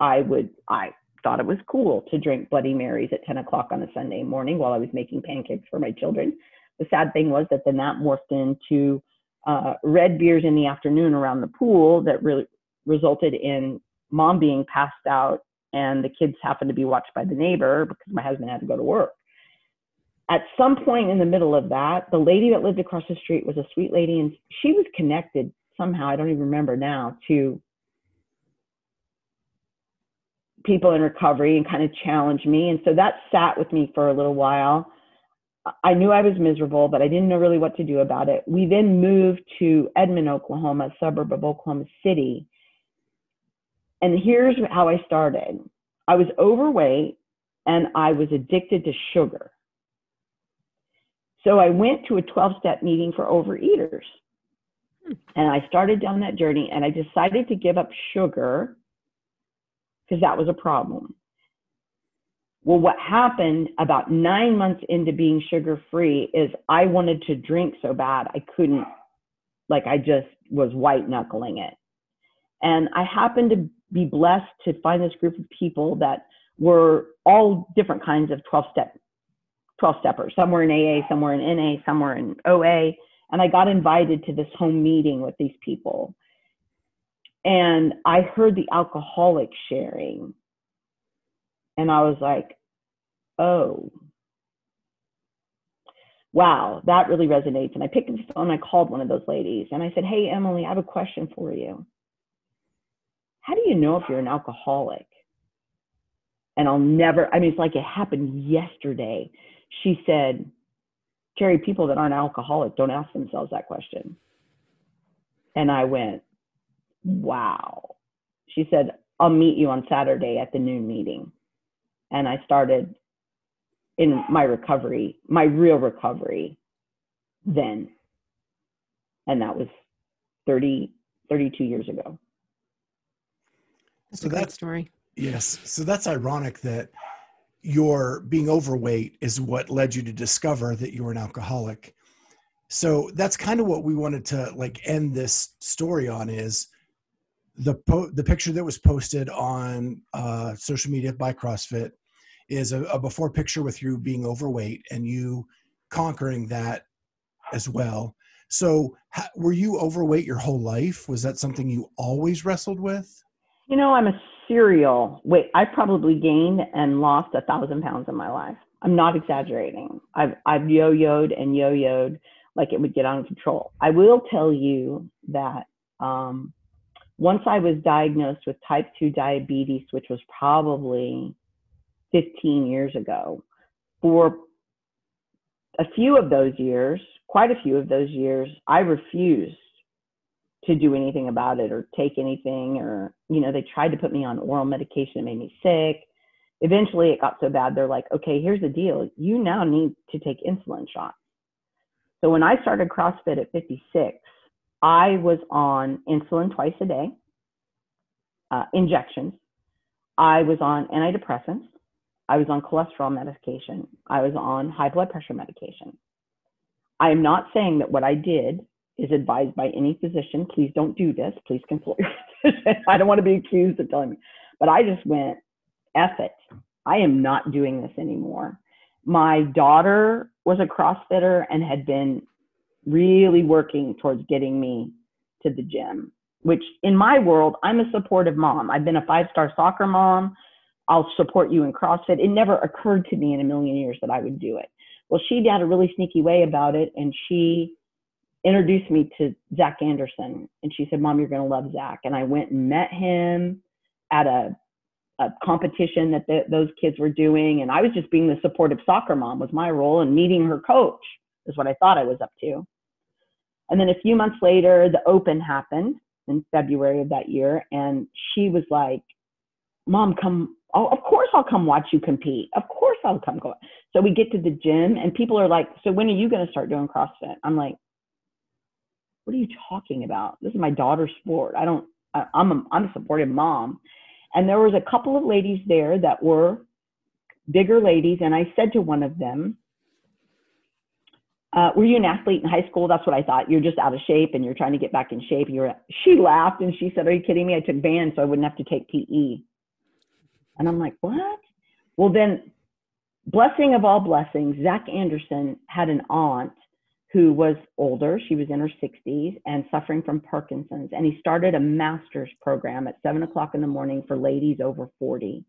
I would, I thought it was cool to drink Bloody Marys at 10 o'clock on a Sunday morning while I was making pancakes for my children. The sad thing was that then that morphed into uh, red beers in the afternoon around the pool that really resulted in mom being passed out and the kids happened to be watched by the neighbor because my husband had to go to work. At some point in the middle of that, the lady that lived across the street was a sweet lady and she was connected somehow, I don't even remember now, to people in recovery and kind of challenged me. And so that sat with me for a little while. I knew I was miserable, but I didn't know really what to do about it. We then moved to Edmond, Oklahoma, a suburb of Oklahoma City and here's how I started I was overweight and I was addicted to sugar. So I went to a 12 step meeting for overeaters. Hmm. And I started down that journey and I decided to give up sugar because that was a problem. Well, what happened about nine months into being sugar free is I wanted to drink so bad I couldn't, like, I just was white knuckling it. And I happened to be blessed to find this group of people that were all different kinds of 12 step 12 steppers. Some were in AA, some were in NA, some were in OA. And I got invited to this home meeting with these people. And I heard the alcoholic sharing. And I was like, oh, wow, that really resonates. And I picked up the phone I called one of those ladies and I said, hey, Emily, I have a question for you how do you know if you're an alcoholic? And I'll never, I mean, it's like it happened yesterday. She said, Carrie, people that aren't alcoholic don't ask themselves that question. And I went, wow. She said, I'll meet you on Saturday at the noon meeting. And I started in my recovery, my real recovery then. And that was 30, 32 years ago. That's so a great story. Yes. So that's ironic that your being overweight is what led you to discover that you were an alcoholic. So that's kind of what we wanted to like end this story on is the po- the picture that was posted on uh, social media by CrossFit is a, a before picture with you being overweight and you conquering that as well. So, were you overweight your whole life? Was that something you always wrestled with? You know, I'm a serial weight. I probably gained and lost a thousand pounds in my life. I'm not exaggerating. I've I've yo-yoed and yo-yoed like it would get out of control. I will tell you that um, once I was diagnosed with type 2 diabetes, which was probably 15 years ago, for a few of those years, quite a few of those years, I refused to do anything about it or take anything or, you know, they tried to put me on oral medication. It made me sick. Eventually it got so bad, they're like, okay, here's the deal. You now need to take insulin shots. So when I started CrossFit at 56, I was on insulin twice a day, uh, injections. I was on antidepressants. I was on cholesterol medication. I was on high blood pressure medication. I am not saying that what I did is advised by any physician. Please don't do this. Please consult your physician. I don't want to be accused of telling me. But I just went, F it. I am not doing this anymore. My daughter was a CrossFitter and had been really working towards getting me to the gym, which in my world, I'm a supportive mom. I've been a five star soccer mom. I'll support you in CrossFit. It never occurred to me in a million years that I would do it. Well, she had a really sneaky way about it, and she introduced me to Zach Anderson. And she said, Mom, you're going to love Zach. And I went and met him at a, a competition that the, those kids were doing. And I was just being the supportive soccer mom, was my role, and meeting her coach is what I thought I was up to. And then a few months later, the Open happened in February of that year. And she was like, Mom, come. Oh, of course I'll come watch you compete. Of course I'll come go. So we get to the gym and people are like, So when are you going to start doing CrossFit? I'm like, What are you talking about? This is my daughter's sport. I don't, I, I'm, a, I'm a supportive mom. And there was a couple of ladies there that were bigger ladies. And I said to one of them, uh, were you an athlete in high school? That's what I thought. You're just out of shape and you're trying to get back in shape. You're. She laughed and she said, "Are you kidding me? I took band so I wouldn't have to take PE." And I'm like, "What?" Well, then, blessing of all blessings, Zach Anderson had an aunt who was older. She was in her 60s and suffering from Parkinson's. And he started a master's program at seven o'clock in the morning for ladies over 40.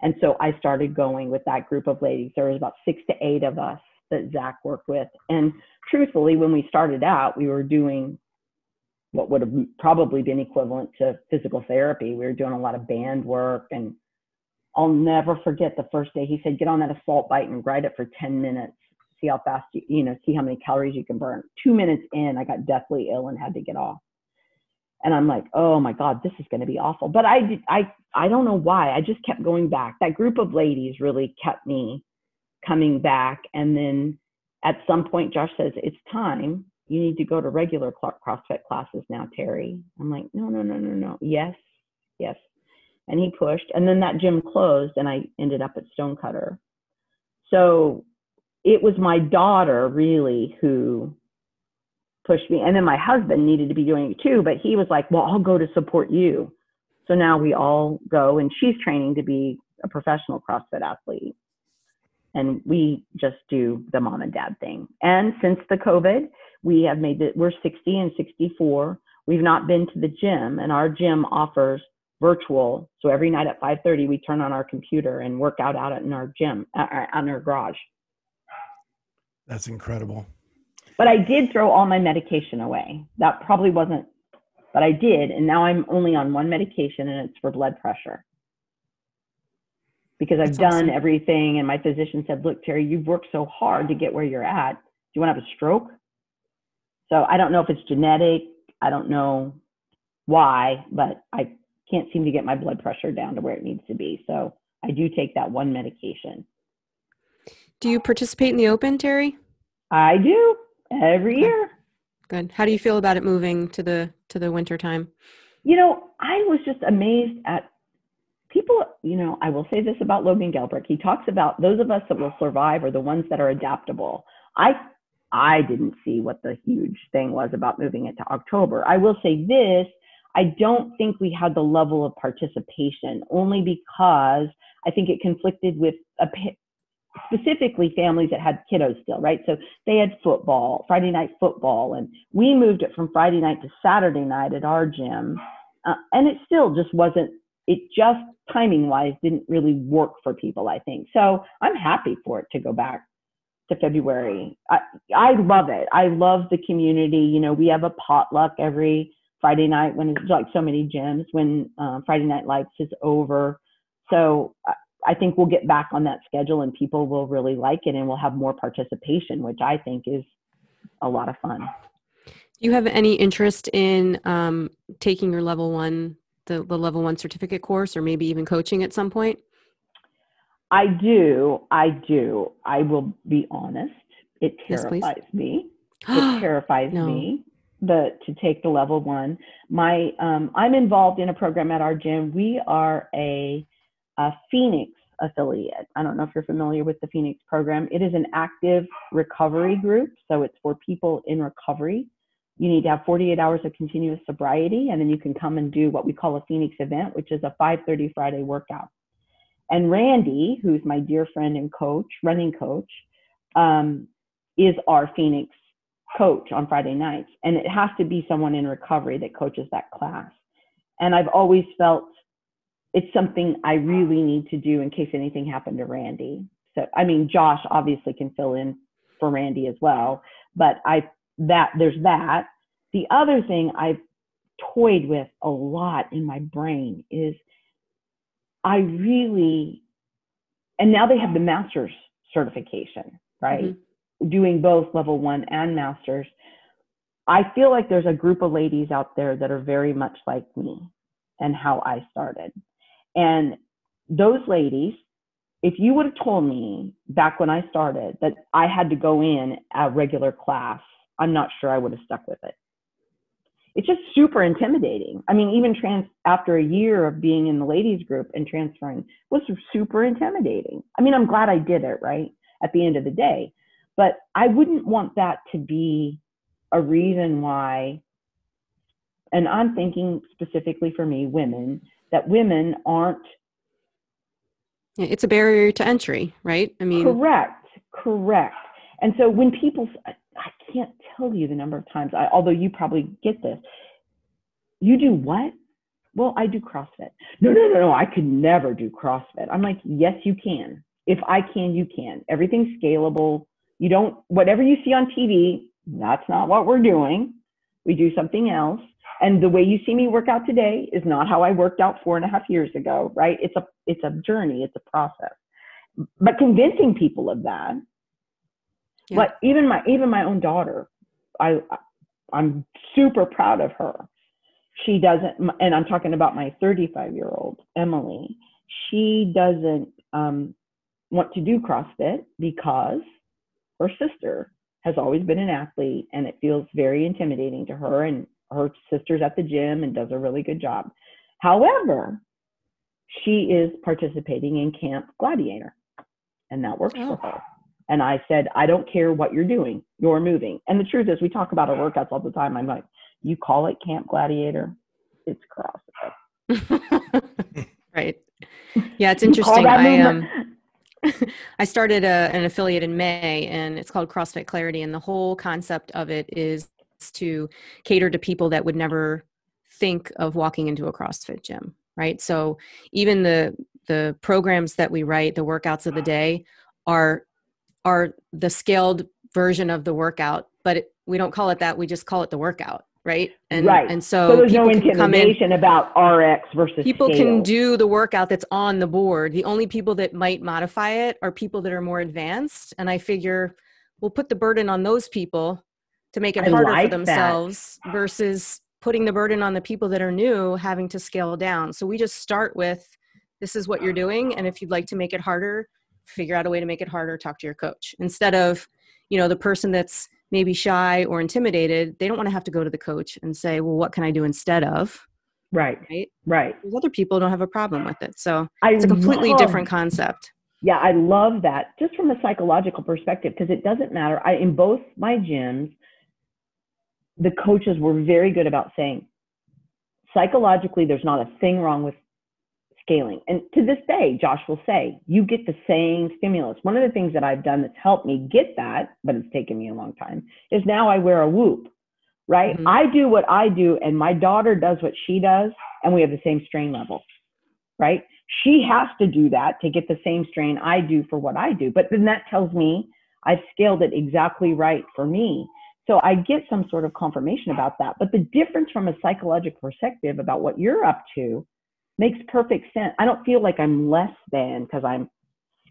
And so I started going with that group of ladies. There was about six to eight of us that Zach worked with. And truthfully, when we started out, we were doing what would have probably been equivalent to physical therapy. We were doing a lot of band work. And I'll never forget the first day he said, get on that assault bike and ride it for 10 minutes. See how fast you, you know, see how many calories you can burn. Two minutes in, I got deathly ill and had to get off. And I'm like, oh my God, this is going to be awful. But I did, I, I don't know why. I just kept going back. That group of ladies really kept me coming back. And then at some point, Josh says, It's time. You need to go to regular CrossFit classes now, Terri. I'm like, No, no, no, no, no. Yes, yes. And he pushed. And then that gym closed, and I ended up at Stonecutter. So it was my daughter really who pushed me. And then my husband needed to be doing it too, but he was like, Well, I'll go to support you. So now we all go, and she's training to be a professional CrossFit athlete and we just do the mom and dad thing. And since the COVID, we have made it, we're 60 and 64. We've not been to the gym, and our gym offers virtual. So every night at 5:30, we turn on our computer and work out out in our gym, uh, uh in our garage. That's incredible. But I did throw all my medication away. That probably wasn't, but I did, and now I'm only on one medication, and it's for blood pressure because I've That's done awesome. everything. And my physician said, Look, Terri, you've worked so hard to get where you're at. Do you want to have a stroke? So I don't know if it's genetic. I don't know. why, but I can't seem to get my blood pressure down to where it needs to be. So I do take that one medication. Do you participate in the Open, Terri? I do every year. Good. How do you feel about it moving to the to the winter time? You know, I was just amazed at people. You know, I will say this about Logan Gelbrich. He talks about those of us that will survive are the ones that are adaptable. I I didn't see what the huge thing was about moving it to October. I will say this. I don't think we had the level of participation only because I think it conflicted with a, specifically families that had kiddos still, right? So they had football, Friday night football, and we moved it from Friday night to Saturday night at our gym. Uh, and it still just wasn't, it just timing wise didn't really work for people, I think. So I'm happy for it to go back to February. I, I love it. I love the community. You know, we have a potluck every Friday night when it's like so many gyms when uh, Friday Night Lights is over. So I, think we'll get back on that schedule and people will really like it and we'll have more participation, which I think is a lot of fun. Do you have any interest in um, taking your level one, the, the level one certificate course, or maybe even coaching at some point? I do. I do. I will be honest. It Yes, terrifies me. It terrifies No. me the to take the level one. My um, I'm involved in a program at our gym. We are a, a Phoenix affiliate. I don't know if you're familiar with the Phoenix program. It is an active recovery group, so it's for people in recovery. You need to have 48 hours of continuous sobriety, and then you can come and do what we call a Phoenix event, which is a 5:30 Friday workout. And Randy, who's my dear friend and coach, running coach, um, is our Phoenix coach on Friday nights. And it has to be someone in recovery that coaches that class. And I've always felt it's something I really need to do in case anything happened to Randy. So, I mean, Josh obviously can fill in for Randy as well, but I, that, there's that. The other thing I've toyed with a lot in my brain is I really, and now they have the master's certification, right? Mhm. Doing both level one and master's. I feel like there's a group of ladies out there that are very much like me and how I started. And those ladies, if you would have told me back when I started that I had to go in a regular class, I'm not sure I would have stuck with it it's just super intimidating. I mean, even trans after a year of being in the ladies group and transferring was super intimidating. I mean, I'm glad I did it, right? At the end of the day. But I wouldn't want that to be a reason why, and I'm thinking specifically for me, women, that women aren't It's a barrier to entry, right? I mean, Correct, correct. And so when people, I I can't tell you the number of times, I, although you probably get this, you do what? Well, I do CrossFit. No, no, no, no, I could never do CrossFit. I'm like, yes, you can. If I can, you can. Everything's scalable. You don't, whatever you see on TV, that's not what we're doing. We do something else. And the way you see me work out today is not how I worked out four and a half years ago, right? It's a, it's a journey, it's a process. But convincing people of that, Yeah. but even my even my own daughter, I I'm super proud of her. She doesn't, and I'm talking about my 35 year old Emily. She doesn't um, want to do CrossFit because her sister has always been an athlete, and it feels very intimidating to her. And her sister's at the gym and does a really good job. However, she is participating in Camp Gladiator, and that works Oh. for her. And I said, I don't care what you're doing, you're moving. And the truth is, we talk about our workouts all the time. I'm like, you call it Camp Gladiator, it's CrossFit. right. Yeah, it's interesting. I um I started a, an affiliate in May and it's called CrossFit Clarity and the whole concept of it is to cater to people that would never think of walking into a CrossFit gym, right? So even the the programs that we write, the workouts of the mm. day are are the scaled version of the workout, but it, we don't call it that, we just call it the workout, right? And Right. and so so, there's no come in about RX versus people can do the workout that's on the board the only people that might modify it are people that are more advanced and i figure we'll put the burden on those people to make it I harder like for that. themselves versus putting the burden on the people that are new having to scale down. So we just start with this is what you're doing and if you'd like to make it harder, figure out a way to make it harder, talk to your coach. Instead of, you know, the person that's maybe shy or intimidated, they don't want to have to go to the coach and say, "Well, what can I do instead of?" Right. Right. Right. There's other people don't have a problem with it. So I it's a completely love- different concept. Yeah, I love that just from a psychological perspective because it doesn't matter. I in both my gyms, the coaches were very good about saying psychologically there's not a thing wrong with scaling. And to this day, Josh will say, you get the same stimulus. One of the things that I've done that's helped me get that, but it's taken me a long time, is now I wear a whoop. Right? Mhm. I do what I do and my daughter does what she does and we have the same strain level. Right? she has to do that to get the same strain I do for what I do. But then that tells me I've scaled it exactly right for me. So I get some sort of confirmation about that. But the difference from a psychological perspective about what you're up to makes perfect sense. I don't feel like I'm less than because I'm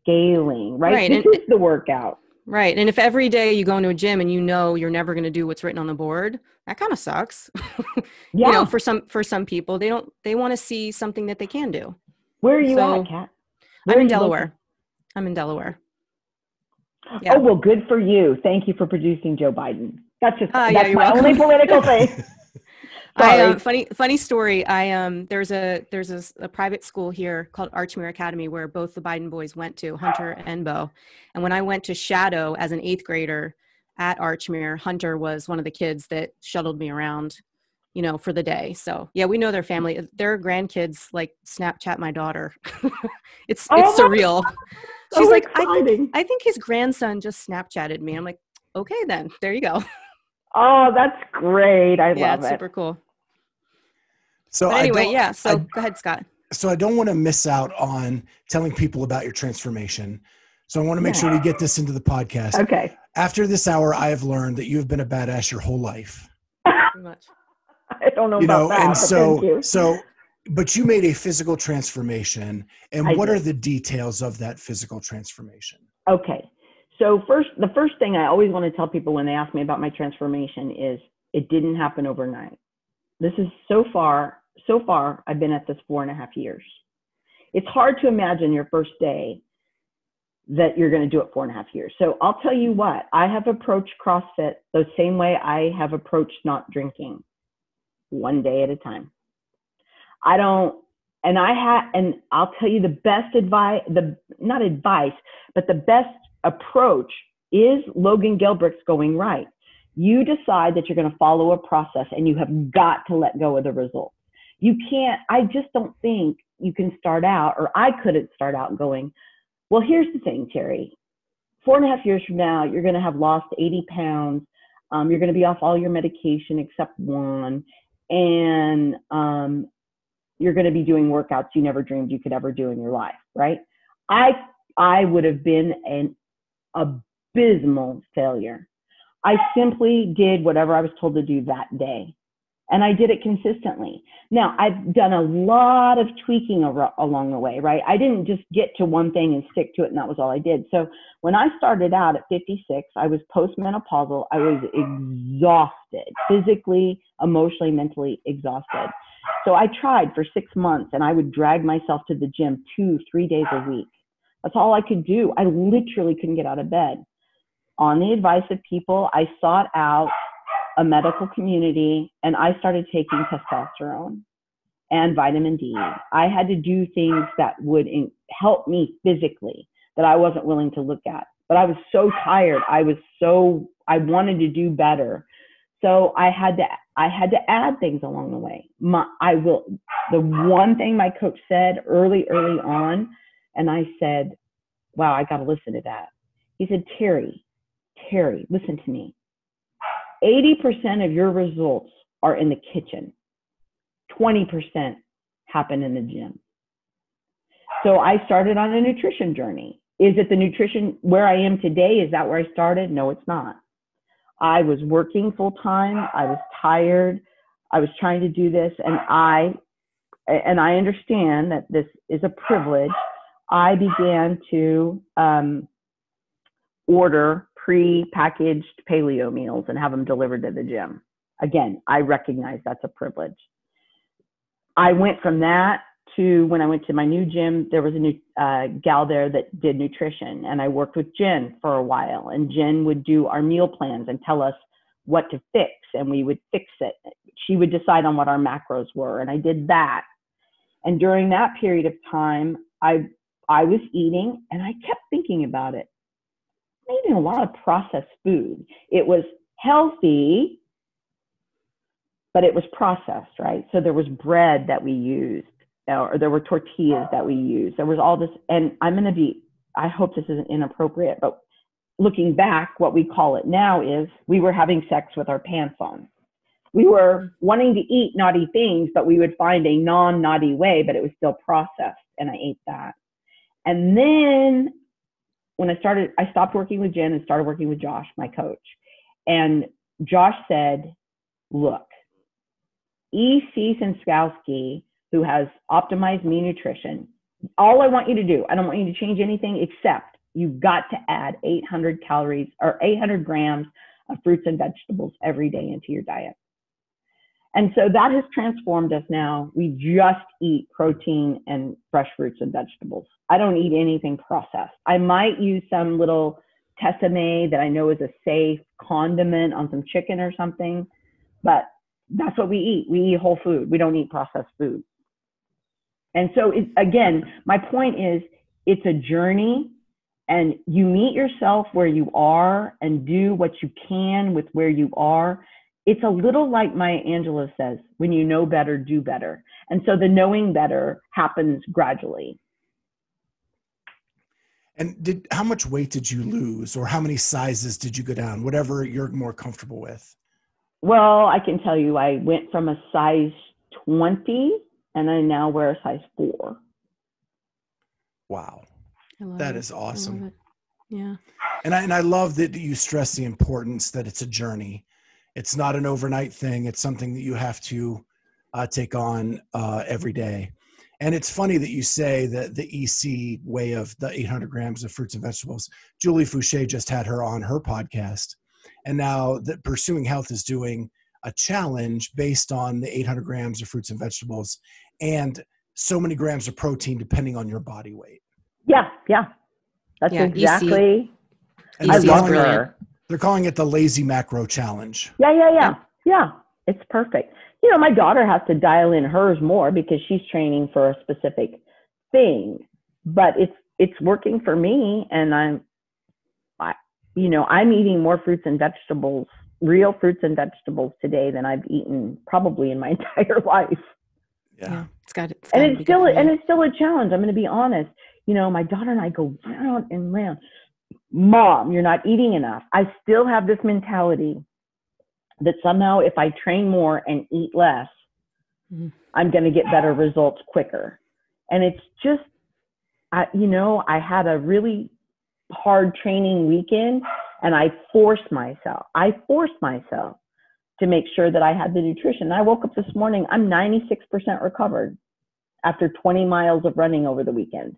scaling, right? Right, This and- is the workout. Right. And if every day you go into a gym and you know you're never going to do what's written on the board, that kind of sucks. Yeah. You know, for some for some people, they don't they want to see something that they can do. Where are you so- at, Kat? I'm in? Delaware. I'm in Delaware. Yeah. Oh well, good for you. Thank you for producing Joe Biden. That's just uh, yeah, that's you're my only political thing. I um, funny funny story. I um there's a there's a, a private school here called Archmere Academy where both the Biden boys went to, Hunter and Beau. And when I went to shadow as an eighth grader at Archmere, Hunter was one of the kids that shuttled me around, you know, for the day. So yeah, we know their family. Their grandkids like Snapchat my daughter. it's Oh it's surreal. She's like, I think exciting. I think his grandson just Snapchatted me. I'm like, okay then, there you go. Oh, that's great. I yeah, love it. super cool. So But anyway, yeah. So I- go ahead, Scott. so I don't want to miss out on telling people about your transformation. So I want to make sure we get this into the podcast. Okay. After this hour, I have learned that you have been a badass your whole life. Pretty much. I don't know You about know, that. and but thank so you. so but you made a physical transformation. And I what did. are the details of that physical transformation? Okay. So first, the first thing I always want to tell people when they ask me about my transformation is it didn't happen overnight. This is so far, so far, I've been at this four and a half years. It's hard to imagine your first day that you're going to do it four and a half years. So I'll tell you what, I have approached CrossFit the same way I have approached not drinking, one day at a time. I don't, and I had, and I'll tell you the best advice, the not advice, but the best approach is Logan Gelbrich's going right. You decide that you're going to follow a process and you have got to let go of the results. You can't, I just don't think you can start out, or I couldn't start out going, well, here's the thing, Terri. Four and a half years from now, you're going to have lost 80 pounds. Um, you're going to be off all your medication except one. And um, you're going to be doing workouts you never dreamed you could ever do in your life, right? I I would have been an abysmal failure. I simply did whatever I was told to do that day. And I did it consistently. Now, I've done a lot of tweaking along the way, right? I didn't just get to one thing and stick to it, and that was all I did. So when I started out at 56, I was postmenopausal. I was exhausted, physically, emotionally, mentally exhausted. So I tried for six months, and I would drag myself to the gym two, three days a week. That's all I could do. I literally couldn't get out of bed. On the advice of people, I sought out a medical community and I started taking testosterone and vitamin D. I had to do things that would in- help me physically that I wasn't willing to look at. But I was so tired. I was so I wanted to do better. So I had to I had to add things along the way. My, I will the one thing my coach said early early on and I said, "Wow, I got to listen to that." He said, "Terri, Terri, listen to me. 80% of your results are in the kitchen. 20% happen in the gym." So I started on a nutrition journey. Is it the nutrition where I am today? Is that where I started? No, it's not. I was working full time. I was tired. I was trying to do this and I and I understand that this is a privilege. I began to um, order pre-packaged paleo meals and have them delivered to the gym. again, I recognize that's a privilege. I went from that to when I went to my new gym, there was a new uh, gal there that did nutrition, and I worked with Jen for a while. And Jen would do our meal plans and tell us what to fix, and we would fix it. She would decide on what our macros were, and I did that. And during that period of time, I I was eating, and I kept thinking about it. I'm eating a lot of processed food. It was healthy, but it was processed, right? So there was bread that we used, or there were tortillas that we used. There was all this, and I'm going to be, I hope this isn't inappropriate, but looking back, what we call it now is we were having sex with our pants on. We were wanting to eat naughty things, but we would find a non naughty way, but it was still processed, and I ate that. And then when I started, I stopped working with Jen and started working with Josh, my coach. And Josh said, Look, E.C. Synkowski, who has OptimizeMe Nutrition, all I want you to do, I don't want you to change anything except you've got to add 800 calories or 800 grams of fruits and vegetables every day into your diet. And so that has transformed us now. We just eat protein and fresh fruits and vegetables. I don't eat anything processed. I might use some little Tessemae that I know is a safe condiment on some chicken or something, but that's what we eat. We eat whole food. We don't eat processed food. And so, it, again, my point is it's a journey and you meet yourself where you are and do what you can with where you are. It's a little like Maya Angelou says when you know better, do better. And so the knowing better happens gradually. And did how much weight did you lose or how many sizes did you go down? Whatever you're more comfortable with. Well, I can tell you I went from a size 20 and I now wear a size 4. Wow. That it. is awesome. Yeah. And I, and I love that you stress the importance that it's a journey. It's not an overnight thing. It's something that you have to uh, take on uh, every day. And it's funny that you say that the EC way of the 800 grams of fruits and vegetables. Julie Foucher just had her on her podcast. And now that Pursuing Health is doing a challenge based on the 800 grams of fruits and vegetables and so many grams of protein depending on your body weight. Yeah, yeah. That's Yeah, exactly. And I love her. They're calling it the lazy macro challenge. Yeah, yeah, yeah. Yeah, it's perfect. You know, my daughter has to dial in hers more because she's training for a specific thing, but it's it's working for me and I'm I you know, I'm eating more fruits and vegetables, real fruits and vegetables today than I've eaten probably in my entire life. Yeah. It's got it's and it's still and it's still a challenge. I'm going to be honest. You know, my daughter and I go round and round. Mom, you're not eating enough. I still have this mentality that somehow if I train more and eat less, Mhm. I'm going to get better results quicker. And it's just, I, you know, I had a really hard training weekend and I forced myself. I forced myself to make sure that I had the nutrition. I woke up this morning, I'm 96% recovered after 20 miles of running over the weekend.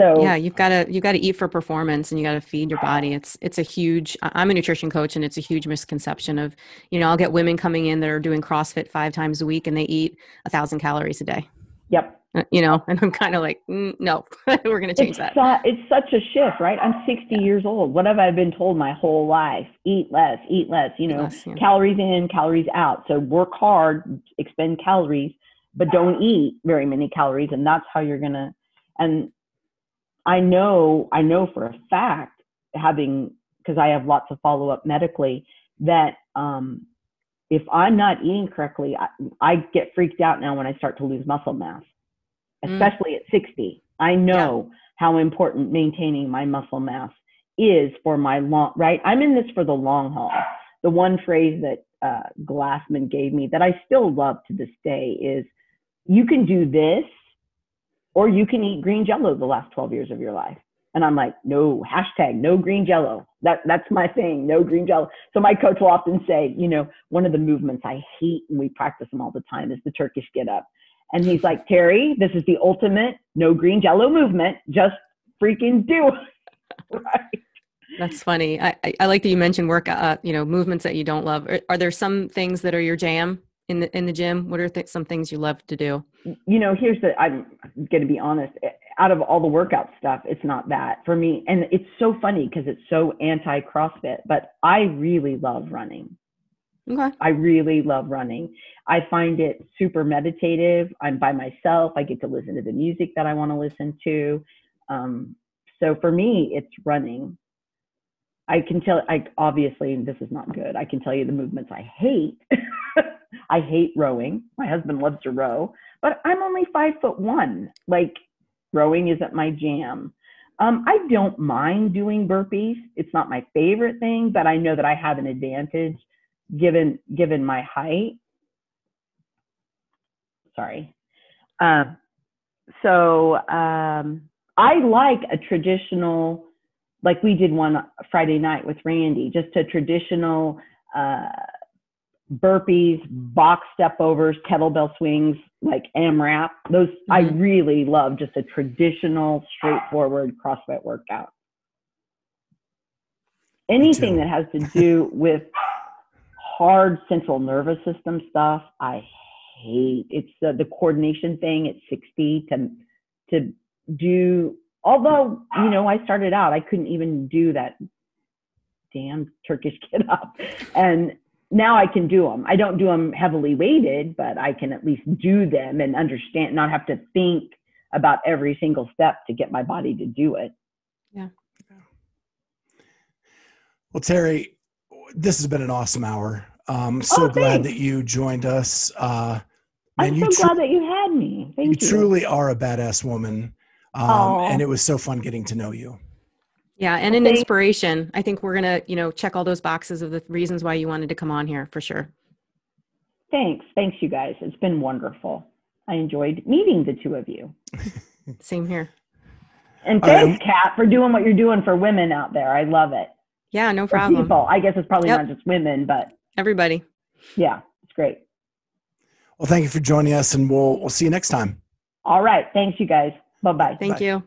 So yeah you've got to you've got to eat for performance and you got to feed your body it's it's a huge i'm a nutrition coach and it's a huge misconception of you know i'll get women coming in that are doing crossfit five times a week and they eat a thousand calories a day yep. Uh, you know and i'm kind of like mm, no we're going to change it's, that su- it's such a shift, right? I'm 60 years old. What have I been told my whole life? Eat less, eat less, you know, Less, yeah. calories in, calories out. So work hard, expend calories, but don't eat very many calories. And that's how you're going to, and I know, I know for a fact, having, because I have lots of follow up medically, that um, if I'm not eating correctly, I, I get freaked out now when I start to lose muscle mass, Mm. especially at 60. I know how important maintaining my muscle mass is for my long, right? I'm in this for the long haul. The one phrase that uh, Glassman gave me that I still love to this day is you can do this or you can eat green jello the last 12 years of your life. And I'm like, no, hashtag no green jello. That, that's my thing, no green jello. So my coach will often say, you know, one of the movements I hate and we practice them all the time is the Turkish get up. And he's like, Terri, this is the ultimate no green jello movement. Just freaking do it. right. That's funny. I, I, I like that you mentioned work, uh, you know, movements that you don't love. Are, are there some things that are your jam in the in the gym? What are th- some things you love to do? you know, here's the, I'm going to be honest, out of all the workout stuff, it's not that for me. And it's so funny because it's so anti CrossFit, but I really love running. Okay. I really love running. I find it super meditative. I'm by myself. I get to listen to the music that I want to listen to. Um, so for me, it's running. I can tell, I obviously, this is not good. I can tell you the movements I hate. I hate rowing. My husband loves to row, but I'm only five foot one. Like rowing isn't my jam. Um, I don't mind doing burpees. It's not my favorite thing, but I know that I have an advantage given given my height. Sorry. Um, so um, I like a traditional, like we did one Friday night with Randy, just a traditional uh, burpees, box step overs, kettlebell swings, like AMRAP. Those mm-hmm. I really love just a traditional, straightforward CrossFit workout. Anything that has to do with hard central nervous system stuff, I hate. It's the, the coordination thing at 60 to to do. Although you know, I started out, I couldn't even do that damn Turkish get up, and now I can do them. I don't do them heavily weighted, but I can at least do them and understand, not have to think about every single step to get my body to do it. Yeah. Well, Terri, this has been an awesome hour. Um, so oh, glad that you joined us. Uh, man, I'm so tr- glad that you had me. Thank you. You truly are a badass woman. Um, and it was so fun getting to know you. Yeah, and an inspiration. I think we're gonna, you know, check all those boxes of the reasons why you wanted to come on here for sure. Thanks, thanks, you guys. It's been wonderful. I enjoyed meeting the two of you. Same here. And thanks, Kat, for doing what you're doing for women out there. I love it. Yeah, no problem. people. I guess it's probably yep. not just women, but everybody. Yeah, it's great. Well, thank you for joining us, and we'll we'll see you next time. All right. Thanks, you guys. Bye bye. Thank Bye. you.